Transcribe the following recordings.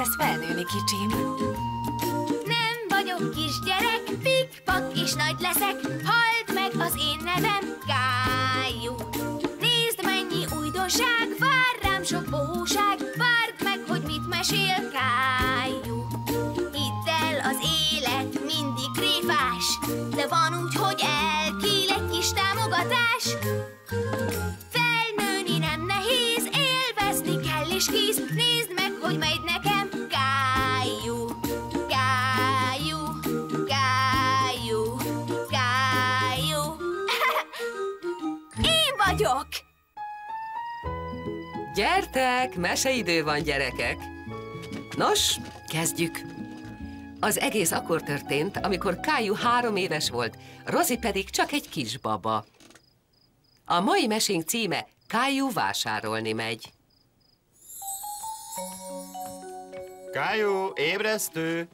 kezdesz felnőni, kicsim. Nem vagyok kisgyerek, pikpak és nagy leszek. Halld meg az én nevem, Kájú. Nézd, mennyi újdonság, vár rám sok bohóság. Várd meg, hogy mit mesél Kájú. Vagyok! Gyertek, meseidő van, gyerekek! Nos, kezdjük! Az egész akkor történt, amikor Kájú három éves volt, Rozi pedig csak egy kisbaba. A mai mesénk címe Kájú vásárolni megy. Kájú, ébresztő!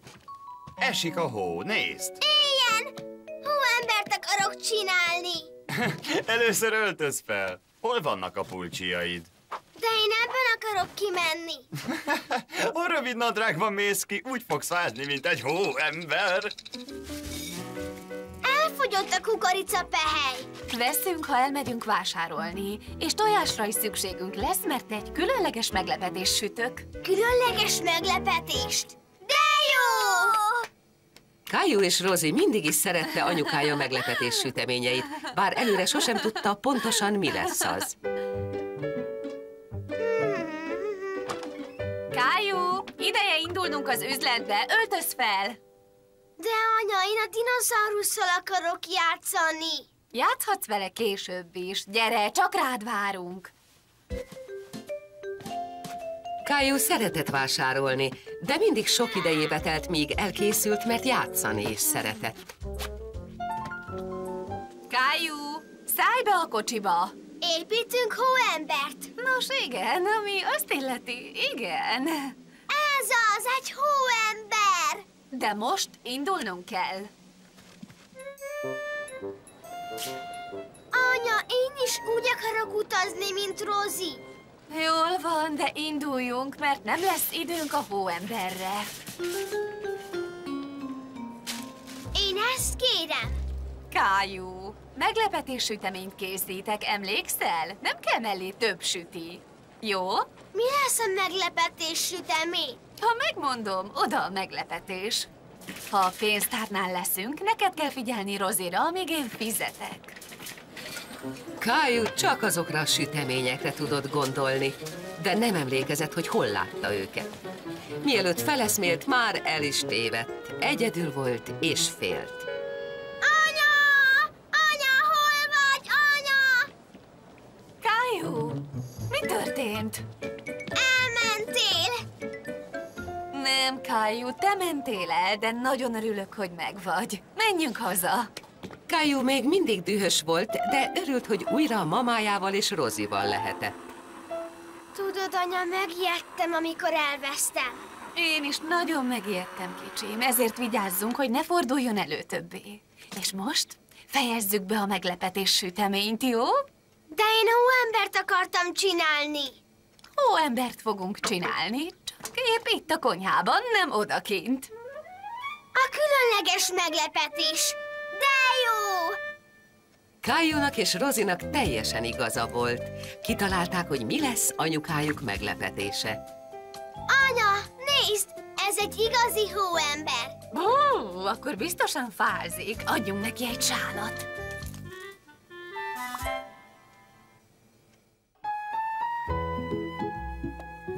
Esik a hó, nézd! Éljen! Hóembert akarok csinálni. Először öltöz fel. Hol vannak a pulcsiaid? De én ebben akarok kimenni. A rövid nadrágban mész ki, úgy fogsz várni, mint egy hóember. Elfogyott a kukoricapehely. Veszünk, ha elmegyünk vásárolni, és tojásra is szükségünk lesz, mert egy különleges meglepetés sütök. Különleges meglepetést. Kájú és Rozi mindig is szerette anyukája meglepetés süteményeit, bár előre sosem tudta pontosan mi lesz az. Kájú, ideje indulnunk az üzletbe, öltöz fel! De anya, én a dinoszaurusszal akarok játszani. Játszhatsz vele később is. Gyere, csak rád várunk. Kájú szeretett vásárolni, de mindig sok idejébe telt, míg elkészült, mert játszani is szeretett. Kájú, szállj be a kocsiba! Építünk hóembert. Nos, igen, ami azt illeti, igen. Ez az, egy hóember. De most indulnunk kell. Anya, én is úgy akarok utazni, mint Rozi. De induljunk, mert nem lesz időnk a hóemberre. Én ezt kérem. Kájú, meglepetés süteményt készítek, emlékszel? Nem kell mellé több süti. Jó? Mi lesz a meglepetés sütemény? Ha megmondom, oda a meglepetés. Ha a pénztárnál leszünk, neked kell figyelni Rozira, amíg én fizetek. Kájú csak azokra a süteményekre tudott gondolni, de nem emlékezett, hogy hol látta őket. Mielőtt feleszmélt, már el is tévedt. Egyedül volt és félt. Anya! Anya, hol vagy, anya? Kájú, mi történt? Elmentél. Nem, Kájú, te mentél el, de nagyon örülök, hogy megvagy. Menjünk haza. Kájú még mindig dühös volt, de örült, hogy újra a mamájával és Rozival lehetett. Tudod, anya, megijedtem, amikor elvesztem. Én is nagyon megijedtem, kicsim, ezért vigyázzunk, hogy ne forduljon elő többé. És most fejezzük be a meglepetés süteményt, jó? De én hóembert akartam csinálni. Hóembert fogunk csinálni, csak épp itt a konyhában, nem odakint. A különleges meglepetés. Kájúnak és Rozinak teljesen igaza volt. Kitalálták, hogy mi lesz anyukájuk meglepetése. Anya, nézd! Ez egy igazi hóember. Ó, akkor biztosan fázik. Adjunk neki egy sálat.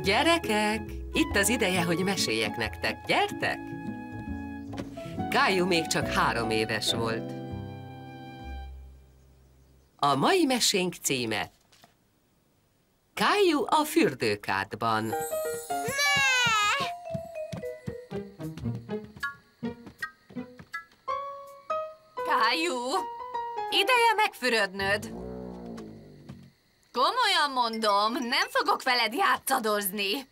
Gyerekek, itt az ideje, hogy meséljek nektek. Gyertek! Kájú még csak három éves volt. A mai mesénk címe Kájú a fürdőkádban. Ne! Kájú, ideje megfürödnöd. Komolyan mondom, nem fogok veled játszadozni.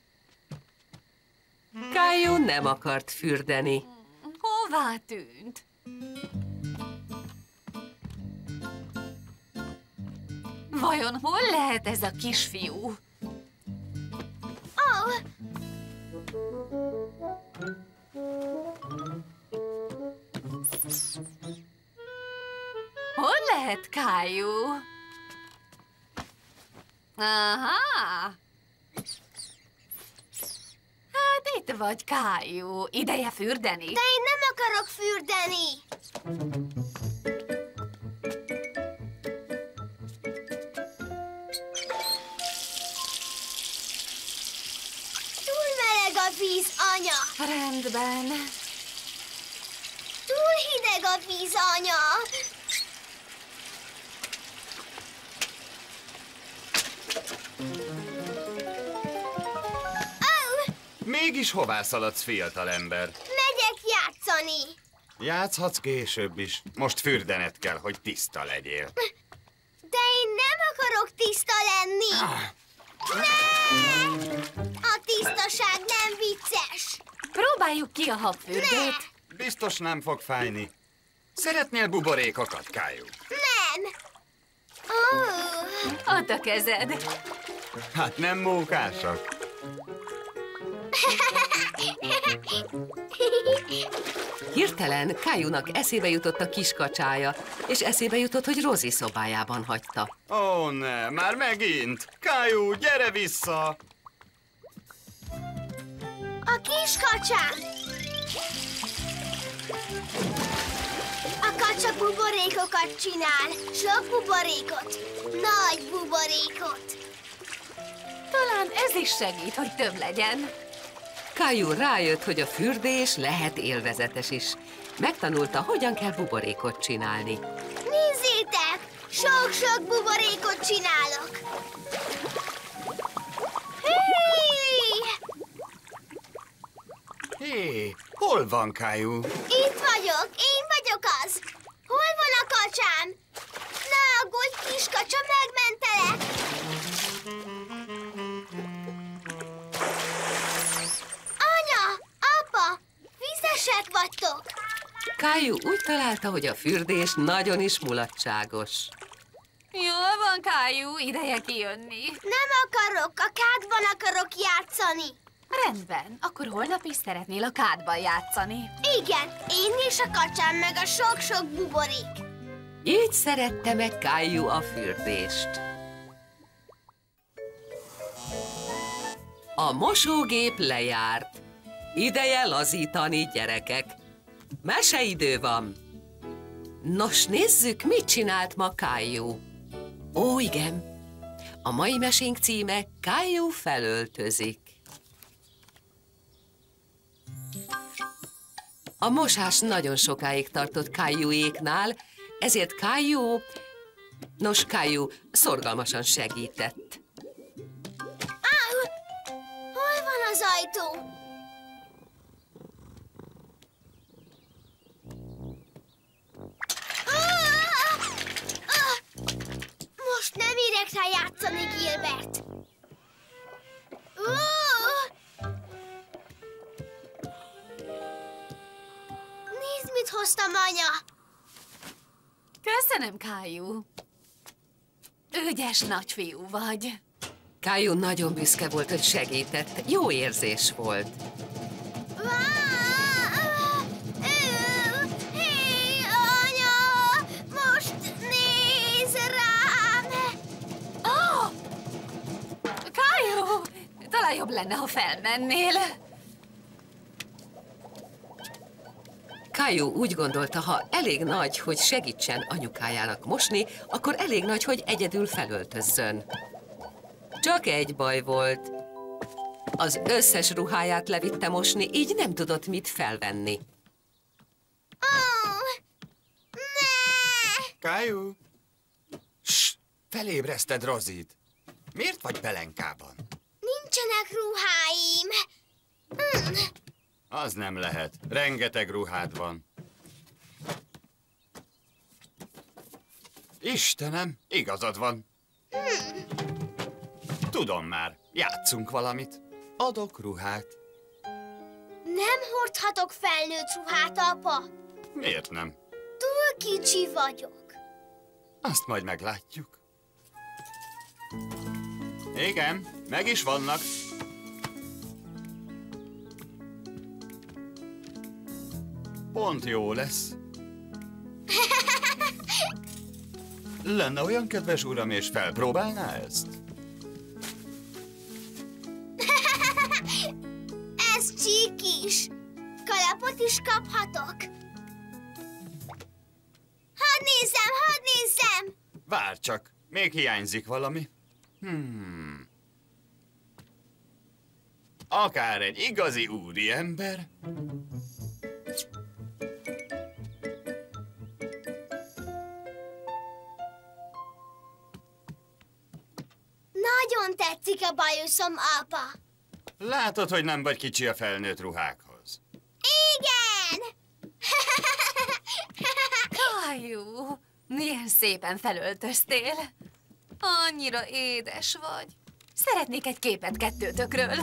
Kájú nem akart fürdeni. Hová tűnt? Vajon hol lehet ez a kisfiú? Ó, Hol lehet Kájú? Aha! Hát itt vagy, Kájú. Ideje fürdeni? De én nem akarok fürdeni. Rendben. Túl hideg a víz, anya. Ó, Mégis hová szaladsz, fiatalember? megyek játszani. Játszhatsz később is. Most fürdened kell, hogy tiszta legyél. De én nem akarok tiszta lenni. Ne! A tisztaság nem vicces. Próbáljuk ki a habfürdőt. Biztos nem fog fájni. Szeretnél buborékokat, Kájú? Nem. Oh. Add a kezed. Hát nem mókásak. Hirtelen Kájúnak eszébe jutott a kiskacsája, és eszébe jutott, hogy Rozi szobájában hagyta. Ó, ne, már megint! Kájú, gyere vissza! A kis kacsám. A kacsa buborékokat csinál. Sok buborékot. Nagy buborékot. Talán ez is segít, hogy több legyen. Kájú rájött, hogy a fürdés lehet élvezetes is. Megtanulta, hogyan kell buborékot csinálni. Nézzétek! Sok-sok buborékot csinálok. Hé, hol van Kájú? Itt vagyok, én vagyok az. Hol van a kacsám? Ne aggódj, kis kacsa, megmentelek. Anya, apa, vizesek vagytok. Kájú úgy találta, hogy a fürdés nagyon is mulatságos. Jól van, Kájú, ideje kijönni. Nem akarok, a kádban akarok játszani. Rendben, akkor holnap is szeretnél a kádban játszani. Igen, én és a kacsám meg a sok-sok buborék. Így szerette meg Kájú a fürdést. A mosógép lejárt. Ideje lazítani, gyerekek. Meseidő van. Nos, nézzük, mit csinált ma Kájú. Ó, igen. A mai mesénk címe Kájú felöltözik. A mosás nagyon sokáig tartott Kájúéknál, ezért Kájú, nos Kájú szorgalmasan segített. Áh! Hol van az ajtó? Ah! Ah! Most nem érek rá játszani, Gilbert. Hoztam, anya! Köszönöm, Kájú. Ügyes nagyfiú vagy. Kájú nagyon büszke volt, hogy segített. Jó érzés volt. Hé, anya! Most néz rám! Kájú! Talán jobb lenne, ha felmennél. Kájú úgy gondolta, ha elég nagy, hogy segítsen anyukájának mosni, akkor elég nagy, hogy egyedül felöltözzön. Csak egy baj volt. Az összes ruháját levitte mosni, így nem tudott mit felvenni. Ó, ne! Ss, felébreszted Rozit. Miért vagy pelenkában? Nincsenek ruháim. Mm, Az nem lehet. Rengeteg ruhád van. Istenem, igazad van. Tudom már, játszunk valamit. Adok ruhát. nem hordhatok felnőtt ruhát, apa. Miért nem? Túl kicsi vagyok. Azt majd meglátjuk. Igen, meg is vannak. Pont jó lesz. Lenne olyan kedves uram, és felpróbálná ezt? Ez csíkis. Kalapot is kaphatok. Hadd nézzem, hadd nézzem! Vár csak, még hiányzik valami. Hmm. Akár egy igazi úri ember. Tetszik a bajuszom, apa. Látod, hogy nem vagy kicsi a felnőtt ruhákhoz. Igen! Kajú, milyen szépen felöltöztél. Annyira édes vagy. Szeretnék egy képet kettőtökről.